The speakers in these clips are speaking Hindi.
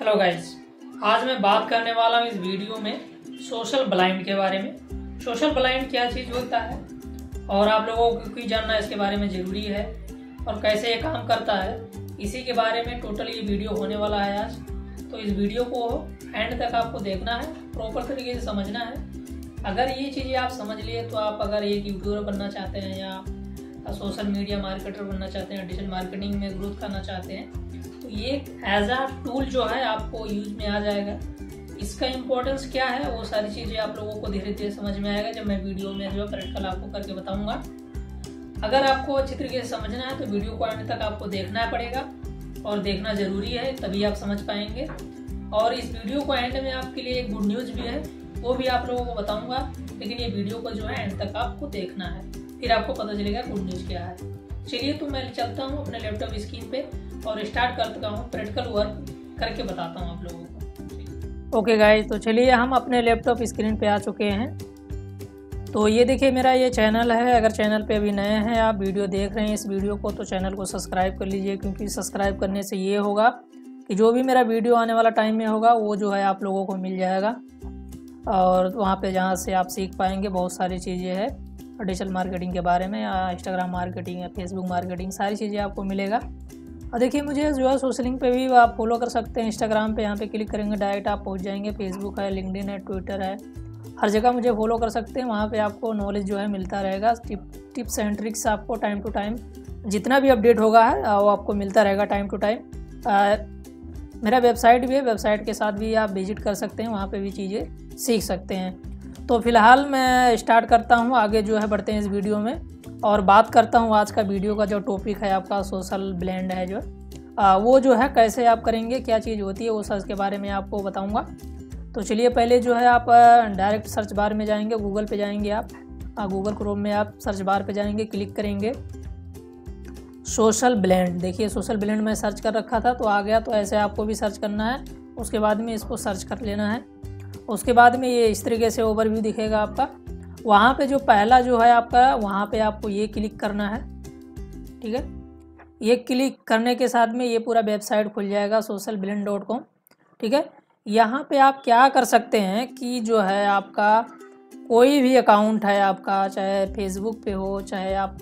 हेलो गाइस आज मैं बात करने वाला हूँ इस वीडियो में सोशल ब्लाइंड के बारे में। सोशल ब्लाइंड क्या चीज़ होता है? और आप लोगों को भी जानना इसके बारे में ज़रूरी है और कैसे ये काम करता है, इसी के बारे में टोटल ये वीडियो होने वाला है आज। तो इस वीडियो को एंड तक आपको देखना है प्रॉपर तरीके से समझना है। अगर ये चीज़ें आप समझ लिए तो आप अगर एक यूट्यूबर बनना चाहते हैं या सोशल मीडिया मार्केटर बनना चाहते हैं डिजिटल मार्केटिंग में ग्रोथ करना चाहते हैं ये एज अ टूल जो है आपको यूज़ में आ जाएगा। इसका इम्पोर्टेंस क्या है? वो सारी चीज़ें आप लोगों को धीरे धीरे समझ में आएगा जब मैं वीडियो में जो है प्रैक्टिकल आपको करके बताऊँगा। अगर आपको अच्छी तरीके से समझना है तो वीडियो को आने तक आपको देखना पड़ेगा और देखना ज़रूरी है, तभी आप समझ पाएँगे। और इस वीडियो को एंड में आपके लिए एक गुड न्यूज़ भी है, वो भी आप लोगों को बताऊँगा, लेकिन ये वीडियो को जो है एंड तक आपको देखना है। फिर आपको पता चलेगा गुड न्यूज़ क्या है। चलिए तो मैं चलता हूँ अपने लैपटॉप स्क्रीन पे। और स्टार्ट करता हूँ प्रैक्टिकल वर्क करके बताता हूँ आप लोगों को। ओके गाइज़ तो चलिए हम अपने लैपटॉप स्क्रीन पे आ चुके हैं। तो ये देखिए मेरा ये चैनल है, अगर चैनल पे अभी नए हैं, आप वीडियो देख रहे हैं इस वीडियो को तो चैनल को सब्सक्राइब कर लीजिए, क्योंकि सब्सक्राइब करने से ये होगा कि जो भी मेरा वीडियो आने वाला टाइम में होगा, वो जो है आप लोगों को मिल जाएगा। और वहाँ पे जहाँ से आप सीख पाएँगे, बहुत सारी चीज़ें हैं। डिजिटल मार्केटिंग के बारे में, या इंस्टाग्राम मार्केटिंग या फेसबुक मार्केटिंग सारी चीज़ें आपको मिलेगा। और देखिए मुझे जो है सोशल लिंक पे भी आप फॉलो कर सकते हैं इंस्टाग्राम पे, यहाँ पे क्लिक करेंगे डायरेक्ट आप पहुँच जाएँगे। फेसबुक है लिंकडिन है ट्विटर है। हर जगह मुझे फॉलो कर सकते हैं, वहाँ पे आपको नॉलेज जो है मिलता रहेगा। टिप टिप्स एंड ट्रिक्स आपको टाइम टू टाइम जितना भी अपडेट होगा है, वो आपको मिलता रहेगा टाइम टू टाइम मेरा वेबसाइट भी है वेबसाइट के साथ भी आप विज़िट कर सकते हैं, वहाँ पर भी चीज़ें सीख सकते हैं। तो फ़िलहाल मैं स्टार्ट करता हूँ, आगे जो है बढ़ते हैं इस वीडियो में। और बात करता हूँ आज का वीडियो का जो टॉपिक है आपका सोशल ब्लेंड है जो। आ, वो जो है कैसे आप करेंगे क्या चीज़ होती है वो सर के बारे में आपको बताऊँगा। तो चलिए पहले जो है आप डायरेक्ट सर्च बार में जाएँगे गूगल पे जाएँगे आप। गूगल क्रोम में आप सर्च बार पे जाएँगे क्लिक करेंगे। सोशल ब्लेंड देखिए सोशल ब्लेंड में सर्च कर रखा था तो आ गया तो ऐसे आपको भी सर्च करना है। उसके बाद में इसको सर्च कर लेना है। उसके बाद में ये इस तरीके से ओवरव्यू दिखेगा आपका। वहाँ पे जो पहला जो है आपका, वहाँ पे आपको ये क्लिक करना है। ठीक है? ये क्लिक करने के साथ में ये पूरा वेबसाइट खुल जाएगा सोशल ब्लेंड डॉट कॉम ठीक है? यहाँ पे आप क्या कर सकते हैं कि जो है आपका कोई भी अकाउंट है आपका, चाहे फेसबुक पे हो, चाहे आप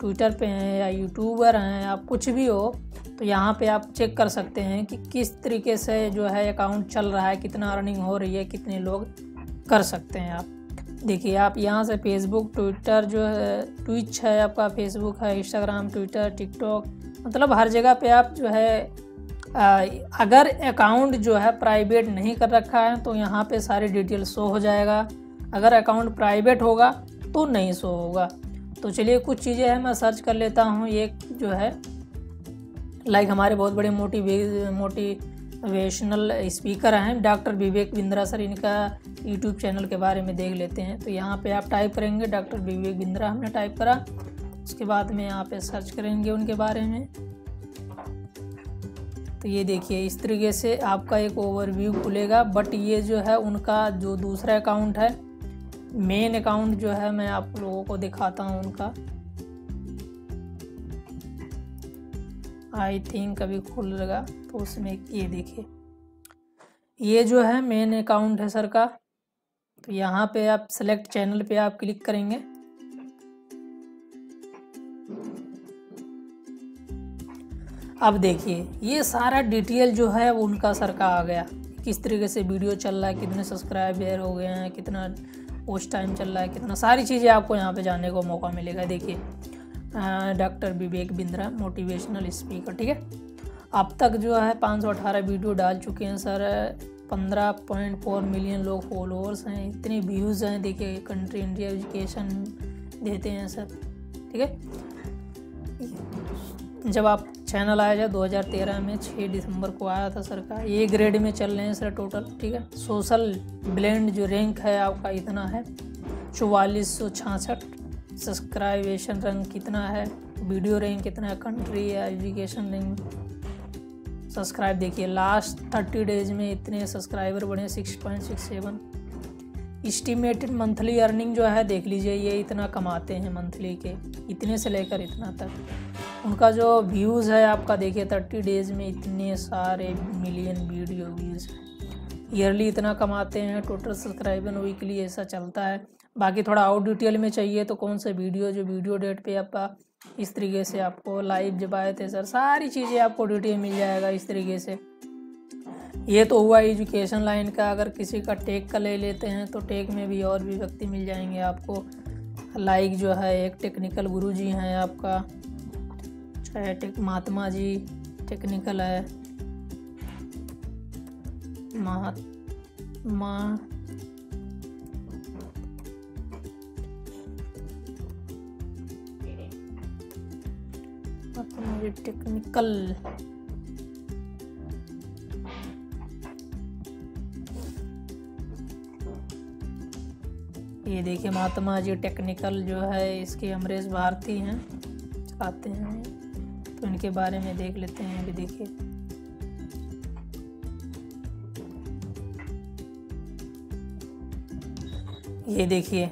ट्विटर पे हैं या यूट्यूबर हैं, आप कुछ भी हो तो यहाँ पे आप चेक कर सकते हैं कि किस तरीके से जो है अकाउंट चल रहा है, कितना अर्निंग हो रही है, कितने लोग कर सकते हैं आप। देखिए आप यहाँ से फेसबुक ट्विटर जो है ट्विच है आपका फेसबुक है इंस्टाग्राम ट्विटर टिकटॉक मतलब हर जगह पे आप जो है आ, अगर अकाउंट जो है प्राइवेट नहीं कर रखा है तो यहाँ पे सारी डिटेल शो हो जाएगा। अगर अकाउंट प्राइवेट होगा तो नहीं शो होगा। तो चलिए कुछ चीज़ें हैं मैं सर्च कर लेता हूँ। एक जो है लाइक हमारे बहुत बड़े मोटिवे मोटिवेशनल स्पीकर हैं। डॉक्टर विवेक बिंद्रा सर इनका यूट्यूब चैनल के बारे में देख लेते हैं। तो यहाँ पे आप टाइप करेंगे डॉक्टर विवेक बिंद्रा हमने टाइप करा। उसके बाद में यहाँ पे सर्च करेंगे उनके बारे में। तो ये देखिए, इस तरीके से आपका एक ओवरव्यू खुलेगा। बट ये जो है, उनका जो दूसरा अकाउंट है मेन अकाउंट जो है, मैं आप लोगों को दिखाता हूँ उनका। आई थिंक अभी खुल लगा तो उसमें ये देखिए। ये जो है मेन अकाउंट है सर का। तो यहाँ पे आप सेलेक्ट चैनल पे आप क्लिक करेंगे। अब देखिए, ये सारा डिटेल जो है उनका सर का आ गया। किस तरीके से वीडियो चल रहा है, कितने सब्सक्राइबर हो गए हैं, कितना पोस्ट टाइम चल रहा है, कितना सारी चीज़ें आपको यहाँ पे जानने को मौका मिलेगा। देखिए doctor Vivek Bindra, motivational speaker, ठीक है? अब तक जो है 518 वीडियो डाल चुके हैं, सर। 15.4 मिलियन लोग फॉलोअर्स हैं, इतने व्यूज़ हैं, देखिए कंट्री इंडिया एजुकेशन देते हैं, सर, ठीक है? जब आप चैनल आया था 2013 में 6 दिसंबर को आया था सर का ए ग्रेड में चल रहे हैं सर टोटल ठीक है? सोशल ब्लेंड जो रैंक है, आपका इतना है, चौवालीस सौ छाछठ सब्सक्राइबेशन रैंक कितना है? वीडियो रैंक कितना है? कंट्री या एजुकेशन रैंक सब्सक्राइब देखिए लास्ट थर्टी डेज़ में इतने सब्सक्राइबर बढ़े six point six seven estimated monthly earning जो है, देख लीजिए, ये इतना कमाते हैं मंथली के। इतने से लेकर इतना तक। उनका जो व्यूज़ है आपका, देखिए थर्टी डेज़ में इतने सारे मिलियन वीडियो व्यूज़ ईयरली इतना कमाते हैं टोटल सब्सक्राइबर वीकली ऐसा चलता है। बाकी थोड़ा आउट डिटेल में चाहिए तो कौन सा वीडियो, जो वीडियो डेट पे आपका इस तरीके से आपको लाइव जब आए थे सर सारी चीज़ें आपको डिटेल मिल जाएगा इस तरीके से। ये तो हुआ एजुकेशन लाइन का, अगर किसी का टेक का ले लेते हैं तो टेक में भी और भी व्यक्ति मिल जाएँगे आपको। लाइक जो है, एक टेक्निकल गुरु जी हैं आपका, चाहे टेक, महात्मा जी टेक्निकल है महात्मा टेक्निकल ये देखिए महात्मा जी टेक्निकल जो है, इसके अमरेश भारती हैं चलाते हैं। तो इनके बारे में देख लेते हैं, अभी देखिए। ये देखिए,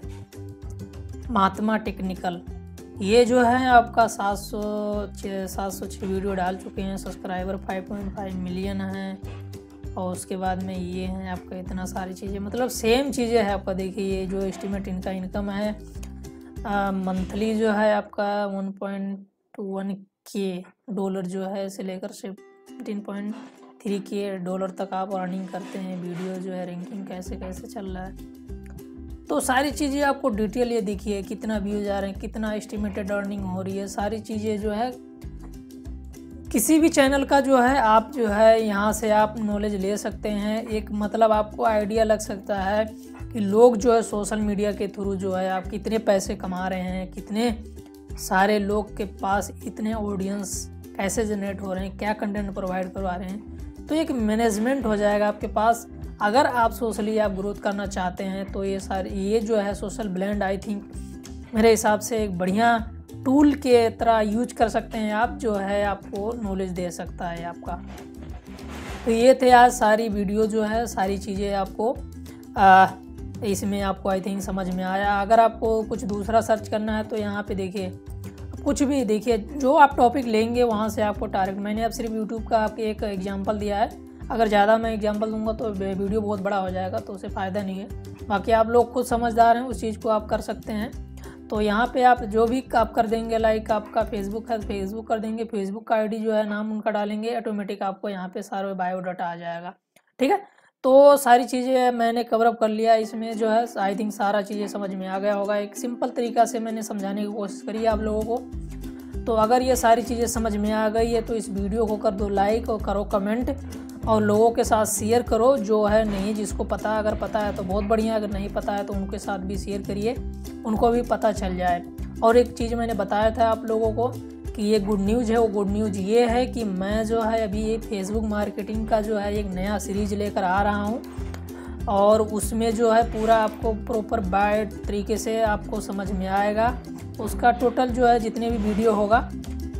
महात्मा टेक्निकल ये जो है आपका सात सौ सात सौ छः वीडियो डाल चुके हैं subscriber five point five million हैं, और उसके बाद में ये हैं आपका इतना सारी चीज़ें। मतलब सेम चीज़ें हैं आपका, देखिए ये जो एस्टिमेट इनका इनकम है मंथली जो है आपका one point one K dollar जो है, इसे लेकर fifteen point three K dollar तक आप अर्निंग करते हैं। वीडियो जो है रैंकिंग कैसे कैसे चल रहा है? तो सारी चीज़ें आपको डिटेल ये दिखिए, कितना व्यूज़ आ रहे हैं, कितना एस्टिमेटेड अर्निंग हो रही है, सारी चीज़ें जो है, किसी भी चैनल का जो है, आप जो है, यहाँ से आप नॉलेज ले सकते हैं। एक मतलब आपको आइडिया लग सकता है कि लोग जो है सोशल मीडिया के थ्रू जो है, आप कितने पैसे कमा रहे हैं, कितने सारे लोग के पास इतने ऑडियंस कैसे जनरेट हो रहे हैं, क्या कंटेंट प्रोवाइड करवा रहे हैं। तो एक मैनेजमेंट हो जाएगा आपके पास। अगर आप सोशली आप ग्रोथ करना चाहते हैं तो ये सारे ये जो है सोशल ब्लैंड आई थिंक मेरे हिसाब से एक बढ़िया टूल के तरह यूज़ कर सकते हैं आप जो है आपको नॉलेज दे सकता है आपका। तो ये थे आज सारी वीडियो जो है सारी चीज़ें आपको आ, इसमें आपको आई थिंक समझ में आया। अगर आपको कुछ दूसरा सर्च करना है तो यहाँ पे देखिए कुछ भी देखिए जो आप टॉपिक लेंगे वहाँ से आपको टारगेट मैंने अब सिर्फ़ यूट्यूब का आपके एक एग्जांपल दिया है। अगर ज़्यादा मैं एग्ज़ाम्पल दूँगा तो वीडियो बहुत बड़ा हो जाएगा तो उसे फ़ायदा नहीं है। बाकी आप लोग खुद समझदार हैं, उस चीज़ को आप कर सकते हैं। तो यहाँ पे आप जो भी आप कर देंगे लाइक आपका फेसबुक है फेसबुक कर देंगे। फेसबुक का आईडी जो है, नाम उनका डालेंगे ऑटोमेटिक आपको यहाँ पे सारा बायोडाटा आ जाएगा। ठीक है? तो सारी चीज़ें मैंने कवरअप कर लिया। इसमें जो है आई थिंक सारा चीज़ें समझ में आ गया होगा। एक सिंपल तरीका से मैंने समझाने की कोशिश करी है आप लोगों को। तो अगर ये सारी चीज़ें समझ में आ गई है तो इस वीडियो को कर दो लाइक और करो कमेंट और लोगों के साथ शेयर करो जो है नहीं, जिसको पता अगर पता है तो बहुत बढ़िया, अगर नहीं पता है तो उनके साथ भी शेयर करिए, उनको भी पता चल जाए। और एक चीज़ मैंने बताया था आप लोगों को कि ये गुड न्यूज़ है, वो गुड न्यूज़ ये है कि मैं जो है अभी ये फेसबुक मार्केटिंग का जो है एक नया सीरीज़ लेकर आ रहा हूँ। और उसमें जो है पूरा आपको प्रॉपर बाय तरीके से आपको समझ में आएगा। उसका टोटल जो है जितने भी वीडियो होगा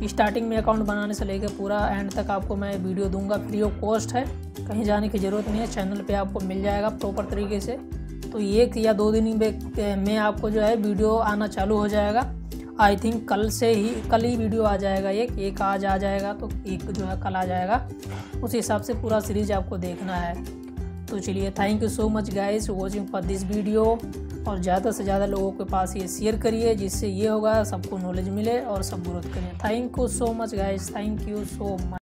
स्टार्टिंग में अकाउंट बनाने से लेकर पूरा एंड तक आपको मैं वीडियो दूँगा। फ्री ऑफ़ कॉस्ट है। कहीं जाने की ज़रूरत नहीं है। चैनल पे आपको मिल जाएगा प्रॉपर तरीके से। तो एक या दो दिन में आपको जो है वीडियो आना चालू हो जाएगा। आई थिंक कल से ही, कल ही वीडियो आ जाएगा एक। एक आज आ जाएगा तो एक जो है कल आ जाएगा। उस हिसाब से पूरा सीरीज़ आपको देखना है। तो चलिए thank you so much guys watching for this video और ज़्यादा से ज़्यादा लोगों के पास ये शेयर करिए, जिससे ये होगा, सबको नॉलेज मिले और सब ग्रोथ करें। Thank you so much guys thank you so much